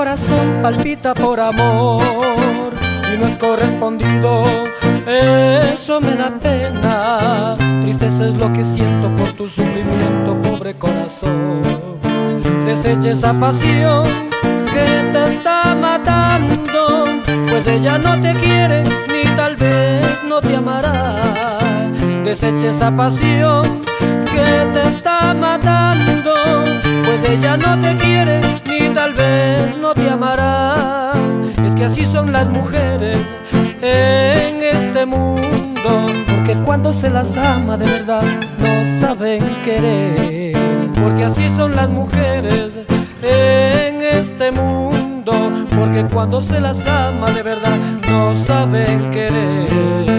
corazón palpita por amor y no es correspondido, eso me da pena. Tristeza es lo que siento por tu sufrimiento, pobre corazón. Desecha esa pasión que te está matando, pues ella no te quiere ni tal vez no te amará. Desecha esa pasión que te está matando, pues ella no te quiere ni tal vez no te amará. Es que así son las mujeres en este mundo, porque cuando se las ama de verdad no saben querer. Porque así son las mujeres en este mundo, porque cuando se las ama de verdad no saben querer.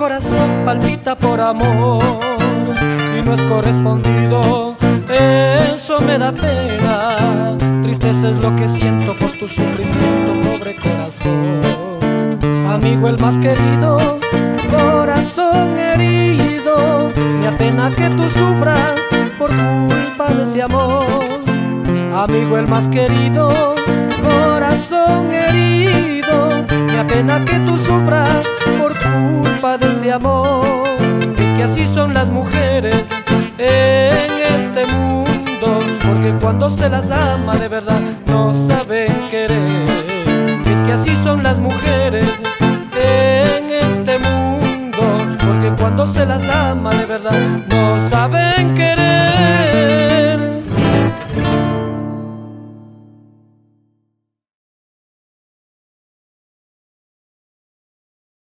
Corazón palpita por amor y no es correspondido, eso me da pena. Tristeza es lo que siento por tu sufrimiento, pobre corazón. Amigo el más querido, corazón herido, me apena que tú sufras por culpa de ese amor. Amigo el más querido, amor. Es que así son las mujeres en este mundo, porque cuando se las ama de verdad no saben querer. Es que así son las mujeres en este mundo, porque cuando se las ama de verdad no saben querer.